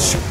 Watch.